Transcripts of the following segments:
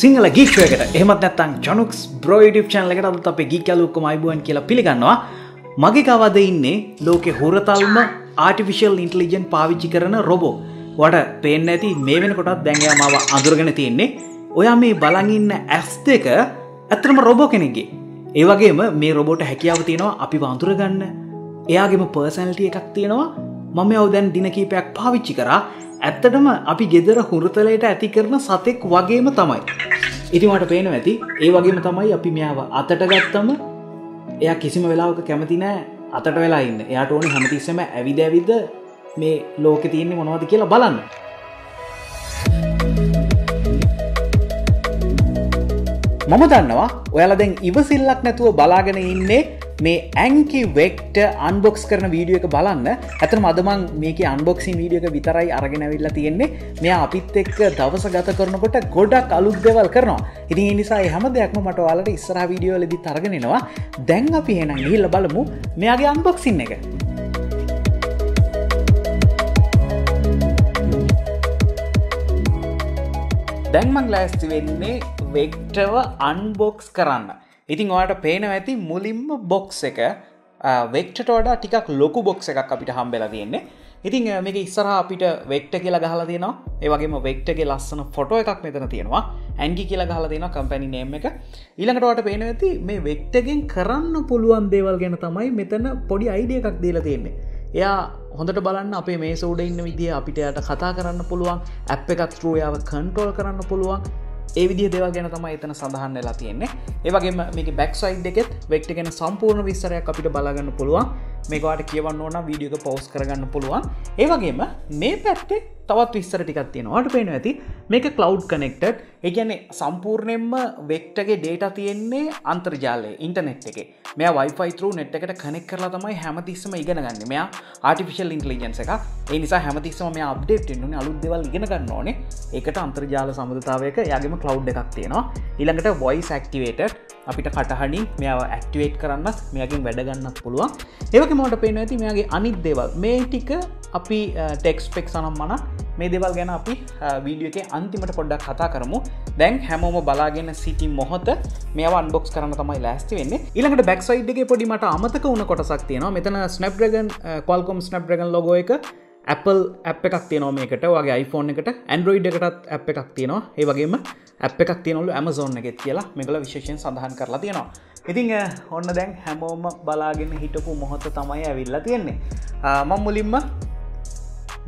සිංහල ගීක්ෂයකට එහමත් නැත්තං ජොනුක්ස් බ්‍රෝයිඩ් චන් එකට අද අපේ ගී කලුක්කම අයිබුවන් කියලා පිළිගන්නවා. මගේ කවද ඉන්නේ ලෝකෙ හොරතල්ම ආටිෆිශල් ඉන්ටලිජන් පාවිච්චි කරන රොබෝ වට පේන්න ඇති මේ වෙන කොටත් දැන්ගයා මාව අඳුරගෙන තියෙන්නේ. ඔයා මේ බලඟඉන්න ඇස් දෙක ඇතරම රොබෝ කෙනෙගේ ඒවගේම මේ රොබෝට හැකියාව තියෙනවා අපි වන්තුරගන්න එයාගේම පර්සැනල්ටිය එකක් තියෙනවා. මම ඔව දැන් දින කීපයක් පාවිච්චි කරා. ඇත්තටම අපි ගෙදර හුරතලයට ඇති කරන සතෙක් වගේම තමයි. ඉතිමට පේන ඇති ඒ වගේම තමයි අපි මෙයාව අතට ගත්තම එයා කිසිම වෙලාවක කැමති නෑ අතට වෙලා ඉන්න එයාට ඕන හැමතිස්සම ඇවිද ඇවිද මේ ලෝක තියන්නේ මොනවද කියලා බලන්න. මම දන්නවා ඔයාල දැන් ඉවසිල්ලක් නැතුව බලාගෙන ඉන්නේ මේ ඇංකි වෙක්ට අන්බොක්ස් කරන වීඩියෝ එක බලන්න. ඇතර මදමන් මේක අන්බොක්සින් වීඩියක විතරයි අරගෙන විල්ලා තියෙන්නේ. මෙ අපිත් එක්ක දවස ගත කරනකොට ගොඩක් අලුත් දෙවල් කරනවා. ඉතින් නිසා හැම දෙයක්ම මට වාලට ඉස්සරහ වීඩියෝ ලෙදි තරගෙනවා දැන් අපි හෙනම් හිල්ල බලමු මෙයාගේ අන්බොක්සින් එක. දැන්මං ලෑස්ති වෙන්නේ වෙක්ටව අන්බොක්ස් කරන්න. ඉතින් ඔයාට පේන ඇති මුලින්ම බොක්ස් එක වෙක්ට වඩා ටිකක් ලොකු බොක්ස එකක් අපිට හම්බෙලා තියෙන්නේ. ඉතින් මේක ඉස්සර අපිට වෙක්ට කියලා ගහලා තියෙනවා. ඒවගේම වෙක්ටගේ ලස්සන ෆොටෝ එකක් මෙතන තියෙනවා. ඇන්ගි කියලා ගහලා තියෙන කම්පැනි නේම් එක. ඊළඟටවට පේන ඇති මේ වෙක්ටගෙන් කරන්න පුළුවන් දේවල් ගැන තමයි මෙතන පොඩි අයිඩිය එකක් දීලා තියෙන්නේ. එයා හොඳට බලන්න අපේ මේ සෝඩ ඉන්න විදිහ අපිට යට කතා කරන්න පුළුවන්. ඇප් එකක් ත්‍රෝයාව කන්ටෝල් කරන්න පුළුවන්. ඒ විදි දෙවල් ගැන තම එතන සඳහන් වෙලා තියෙන්නේ. ඒවගේ මේක බැක්සයිඩ් එකෙත් වෙක්ට ගෙන සම්පූර්ණ විස්සරයක් අපිට බලගන්න පුළුවන්. මේකට කියවන්න ඕන වීඩියක පවස් කරගන්න පුළුවන්. ඒවගේම මේ පැත්තේ තවත් විස්සර ටිකක් තියෙනවාට පේන ඇති. මේක කලව් කනෙක්ට එකන්නේ සම්පූර්ණයෙන්ම වෙක්ටගේ ඩේට තියෙන්නේ අන්තර්ජාලය ඉන්ටනෙට් එක. මේ වයිෆයිතරු නෙට් එකට කනෙක් කරලා තමයි හැමතිස්සම ඉගෙන ගන්න. මෙයා ආටිෆිශල් ඉන්ටලිජන්ස එක ඒ නිසා හැමතිස්සම මේ අප්ඩේට් නුන අලුත් දෙවල් ඉගෙන ගන්න ඕනේ. එකට අන්තර්ජාල සමුධතාවයක යාගේම කලව් එකක් තියෙනවා. ඊළඟට වොයිස් ඇක්ටිවේට අපිට කටහනින් මෙයාව ඇක්ටිවේට් කරන්නත් මෙයකින් වැඩගන්නත් පුළුවන්. ඒවක මට පේන ඇති මෙයාගේ අනිත් දේවල්. මේ ටික අපි ටෙක්ස්පෙක් සනම් මන මේ දෙවල් ගැන අපි වීඩියෝ එක අන්තිමට පොඩ්ඩක් කතා කරමු. දැන් හැමෝම බලාගෙන සිටි මොහොත මේ අන්බොක්ස් කරන තමයි ලෑස්ති වෙන්න. ඉළඟට බැක්සයිඩ්ගේ පොඩිමට අමතක වුණ කොටසක් තියෙනවා. මෙතන ස්නප්රගන් කොල්කොම් ස්නප්රගන් ලොගෝ එක Apple ඇප් එකක් තියනෝ මේකට. වගේ iPhone එකට ඇන්ඩරෝයිඩ් එකටත් ඇප් එකක් තියෙනවා. ඒ වගේම ඇප් එකක් තියනොලු ඇමසෝන් එකෙත් කියලා මෙගල විශේෂයෙන් සඳහන් කරලා තියෙනවා. ඉතිං ඔන්න දැන් හැමෝම බලාගෙන හිටපු මොහොත තමයි ඇවිල්ලා තියෙන්නේ. මං මුලින්ම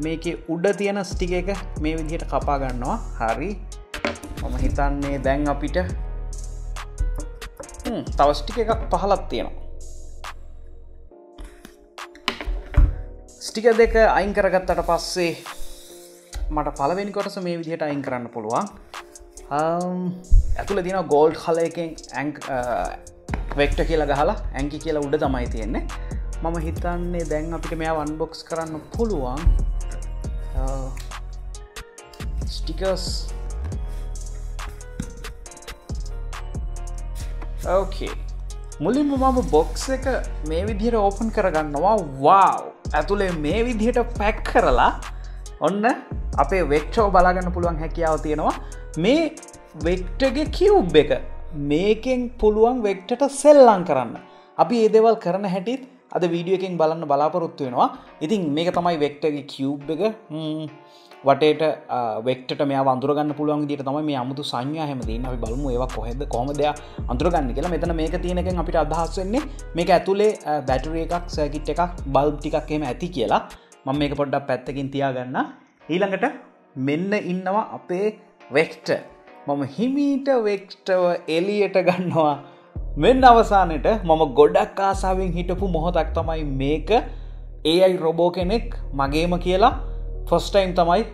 මේක උඩ තියෙන ස්ටික එක මේ විදිහට කපා ගන්නවා. හරි. මම හිතන්නේ දැන් අපිට තවස්ටික එකක් පහලත් තියෙනවා. ස්ටික දෙක අයින් කරගත්තට පස්සේ මට පලවෙනි කොටස මේ විදිහට අයින් කරන්න පුළුවන්. ඇතුළ දින ගෝල්ඩ් හලයකින් ඇංක් වෙක්ට කියලා ගහලා ඇංකි කියලා උඩ තමයි තියෙන්නේ. මම හිතන්නේ දැන් අපිට මෙයා වන්බොක්ස් කරන්න පුළුවන්. Äh, ස්ටිකස් ඕකේ මුලින්ම මම බොක්ස එක මේ විදිහට ඕපන් කරගන්නවා. වාව් ඇතුළේ මේ විදිහට පැක් කරලා ඔන්න අපේ වෙක්ෂෝ බලාගන්න පුළුවන් හැකියාව තියෙනවා. මේ වෙක්ටගේ කිව්බ් එක මේකෙන් පුළුවන් වෙක්ටට සෙල්ලං කරන්න. අපි ඒදවල් කරන හැටිත් අද වීඩියෝකින් බලන්න බලාපොරොත්තු වෙනවා. ඉතින් මේක තමයි වෙක්ටගේ කිව්බ් එක. වටේට වෙක්ට මේ අන්දුරගන්න පුළුවන් දිට තම මේ අමුතු සංඥා හැමදන්න අපි බලමු. ඒවා කොහෙද කොමද අන්තුරගන්න කියලා. මෙතන මේක තියෙනකෙන් අපිට අදහස් වෙන්නේ මේක ඇතුළේ බැටර එකක් සැකිට් එකක් බල්බ් ටිකක් එම ඇති කියලා. මම මේක පොඩ්ඩක් පැත්තකින් තියාගන්න. ඊළඟට මෙන්න ඉන්නවා අපේ වෙක්ට මම හිමීට වෙක්ටව එලියට ගන්නවා. මෙන්න අවසානයට මම ගොඩක් ආසාාවෙන් හිටපු මොහොතක් තමයි මේක. ඒ අයි රොබෝ කෙනෙක් මගේම කියලා. ෆොස්ටයිම් තමයි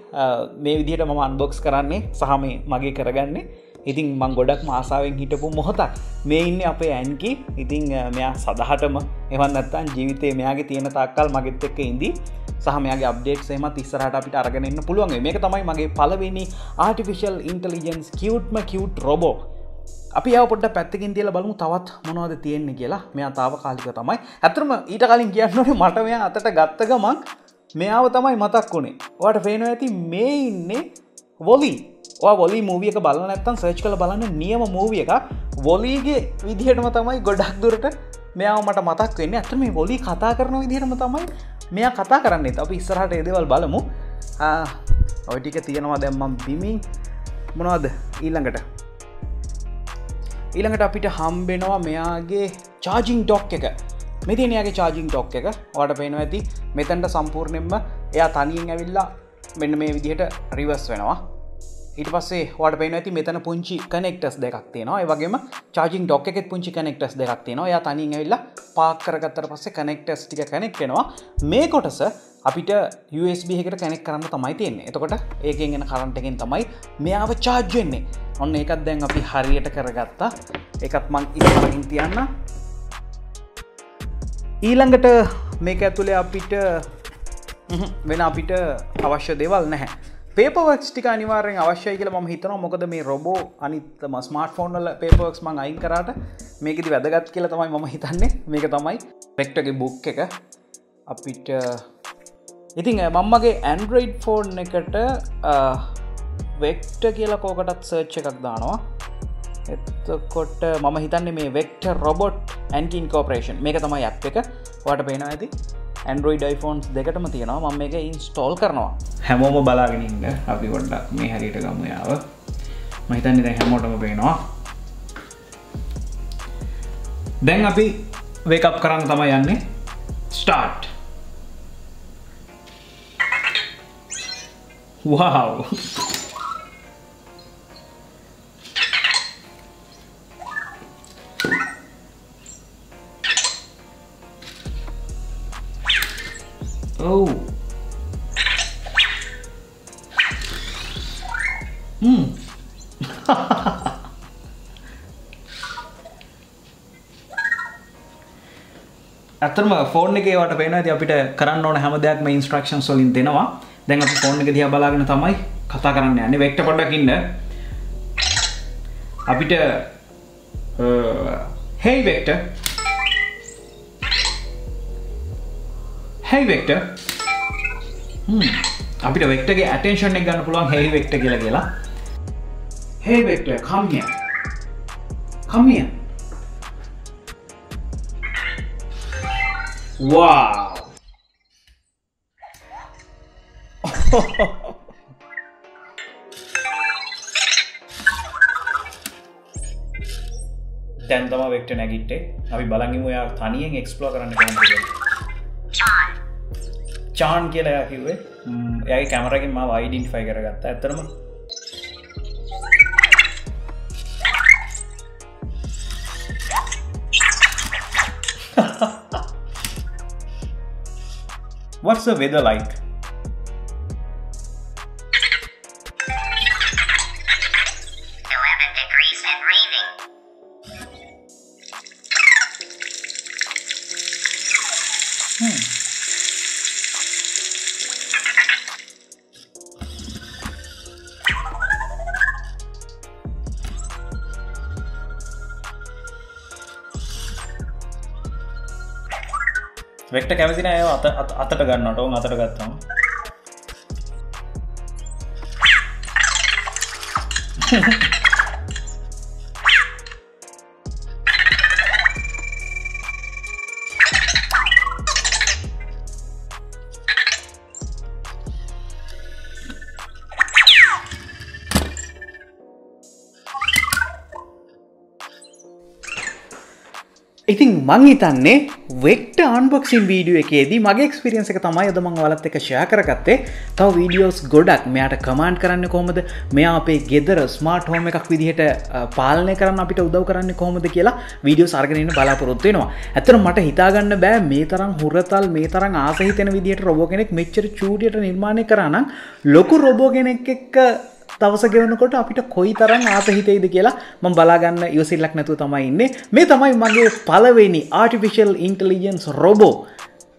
මේ විදිහට මම අන්බොක්ස් කරන්නේ. සහම මගේ කරගන්නේ. ඉතින් මං ගොඩක් මාසාාවෙන් හිටපු මොහොතක්. මේ ඉන්න අපේ ඇන්කි. ඉතිං මෙයා සදහටම එවන් ඇත්තන් ජීවිතය මෙයාගේ තියෙන තාක්කල් මගෙත් එක්ක ඉදී සහමයාගේ අප්ඩේට් සේමත් ඉස්සරහට අපිට අරගෙනන්න පුළුවන් මේක තමයි මගේ පලවෙනි ආටිෆිශල් ඉන්ටලිජන්ස් කිවට්ම කිවට් රොබෝ අපි පොට පැත්තිකින් තියල බලමු තවත් මොනවද තියෙන්නේ කියලා. මෙයා තාව කාලික තමයි. ඇතරම ඊට කලින් කියන්නට මට මෙයා අතට ගත්තගමක් මෙයාව තමයි මතක් වුණේ වට පේන ඇති මේ ඉන්නේ වොලි. වොලි මූවියක බලන්න ඇත්තන් සර්ච් කළ බලන්න නියම මූවිය එක වොලීගේ විදිහටම තමයි ගොඩක් දුරට මෙයාව මට මතක් වෙන්න. ඇත මේ වොලි කතා කරන විදිහටම තමයි මෙයා කතා කරන්නේ. අප ඉස්සරහට එදවල් බලමු. ඔයිටික තියෙනවා දැම්මම් බිමින්. මොනවද? ඊළඟට. ඊළඟට අපිට හම්බෙනවා මෙයාගේ චාජිං ටොක් එක. මෙතිනයාගේ චාජිං ටොක් එක. වාට පේනවා ඇති. මෙතැන්ට සම්පූර්ණයෙන්ම එයා තනියෙන් ඇවිල්ලා මෙන්න මේ විදිහට රිවස් වෙනවා. ඉට පස්සේ වට පේන ඇති මෙතන පුංචි කනෙක්ටස් දෙක් තියෙනවා. වගේම චාජිං ඩොක් එකෙත් පුංචි කනෙක්ටස් දෙක් තියෙනවා. ය තනින් ඇවිල්ලා පාකරගත්තර පස්සේ කනෙක්ටස් ටික කනෙක්ටෙනවා මේ කොටස අපිට USB එකට කැනෙක් කරන්න තමයි තියෙන්නේ. එතකොට ඒකෙන් ගෙන කරන්ටකින් තමයි මෙයාව චාර්ජෙන්නේ ඔන්න එකත් දැන් අපි හරියට කරගත්තා. එකත් මං ඉරකින් තියන්න. ඊළඟට මේක ඇතුළේ අපිට වෙන අපිට අවශ්‍ය දෙවල් නැහැ. පේපවක්ස් ටික අනිවාරෙන් අවශ්‍යය කියල ම හිතන මොකද මේ රොබෝ අනිත්තම ස්මර්ට ෆෝන්ල පේපවක්ස් මං අයින් කරට මේකෙති වැදගත් කියල තමයි මම හිතන්නේ. මේක තමයි පෙක්ටගේ බුක් එක. අපිට ඉතින් මම්මගේ ඇන්ඩරයිඩ් ෆෝන් එකට වෙක්ට කියලා කෝකටත් සර්ච් එකක් දානවා. එතකොට මම හිතන්නේ මේ වෙක්ට රොබොට් ඇන්කින් කෝපරේෂන් මේක තමයි ඇප් එක. වට පේන ඇති. ඇන්ඩරෝයිඩ යිෆෝන්ස් දෙකටම තියෙනවා. මම එක ඉන්ස්ටෝල් කරනවා. හැමෝම බලාගෙනන්න අපි ගොඩ්ඩක් මේ හරිට ගමයාව මහිතන්නේ දැ හැමෝටම පේනවා. දැන් අපි වේකප් කරන්න තම යන්නේ. Start wow. Oh. Hmm. ඇතරම ෆෝන් එකේවට පේන ඇති අපිට කරන්න ඕන හැම දෙයක්ම ඉන්ස්ට්‍රක්ෂන් සොලින් දෙනවා. දැන් අපි ෆෝන් එක දිහා බලාගෙන තමයි කතා කරන්න යන්නේ. වෙක්ට පොඩ්ඩක් ඉන්න. අපිට uh, hey Vector hi Vector hmm. අපිට වෙක්ටගේ ඇටේෂන් එක ගන්න පුළුවන් හෙයි වෙක්ට කියල කියලා. හෙයි වෙක්ට කම්ය කමිය වා දැන්තම වෙක්ට නැගිටේ අපි බලගිම යා තනියෙන් එක්ස්පලෝ කරන්න කම චාන් කියලා කිව්වේ. යයි කැමරකින් ම වයිඩන්ෆයි කරගත්ත. ඇතරම What's the weather like? Vector කැමතින අය අත අතට ගන්නට ඔවුන් අතට ගත්තම. ඉතින් මං හිතන්නේ වෙක්ට අන්බොක්සින් වීඩියෝ එකේදී මගේ ක්ස්පිරියන්ස එක තමයි අද මං වලත් එක ෂය කරගත්තේ. තව වීඩියෝස් ගොඩක්. මෙයාට කමාන්් කරන්න කොහොමද? මෙයා අපේ ගෙදර ස්මාර්ට හෝම එකක් විදිහට පාලනය කරන්න අපිට උදව් කරන්න කොහොමද කියලා වීඩියෝ සර්ගනන්න බලාපොරොත්වෙනවා ඇතර මට හිතාගන්න බෑ මේ තරම් හුරතල් මේ තරම් ආසහිතන විදිහට රොබෝ කෙනෙක් මෙච්චර චූටියට නිර්මාණය කරන්න ලොකු රොබෝ කෙනෙක් එක්ක දවස ගෙවනකොට අපිට කොයි තරම් ආස හිතයිද කියලා මම බලාගන්න යොසිල්ලක් නැතුව තමයි ඉන්නේ. මේ තමයි මගේ පළවෙනි ආටිෆිශල් ඉන්ටලිජන්ස් රොබෝ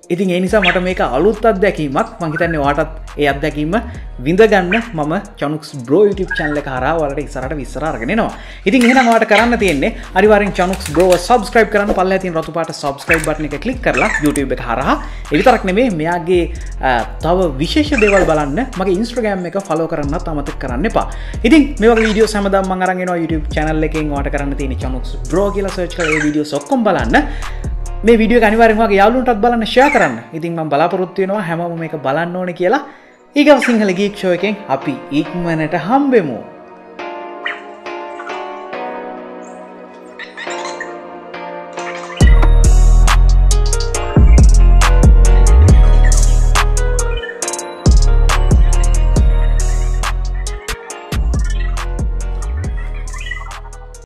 ඉතින් ඒනිසා මට මේක අලුත් අත්දැකීමක්. මහිතන්නේ වාටත් ඒ අත්දැකීම විඳගන්න මම චනුක්ස් බ්‍රෝ YouTube චැනල හරා වලට ඉසරට විස්සරගෙනවා ඉතින් එහෙනවාට කරන්න තියන්නේ අනිවාරෙන් චනුක්ස් බ්‍රෝ සබස්ක්‍රයිබ් කරන පල්ල ඇතින් රතුපාට සබස්ක්‍රයිබ් බටන එක කලික් කරලා YouTube එක හරහා. එවිතරක් නෙමේ මෙයාගේ තව විශේෂ දෙවල් බලන්න. මගේ ඉන්ස්ට්‍රගෑම් එක ෆලෝ කරන්න අමතක් කරන්න එපා. ඉතින් මේ වීඩියෝ සමදම් මඟරගෙන YouTube චැනල්ල එකෙන්. වාට කරන්න තියෙන චනුක්ස් බ්‍රෝ කියලා සර්ච් කල වීඩියෝ සොක්කොම් බලන්න. මේ විඩිය අනිවරමගේ යාලුන්ටත් බලන්න ෂය කරන්න. ඉතින් ම බලාපොරොත්තුවෙනවා හැම මේක බලන්න ඕන කියලා. ඒකව සිංහල ගීක්ෂෝයකෙන් අපි ඉක්මනට හම්බෙමු.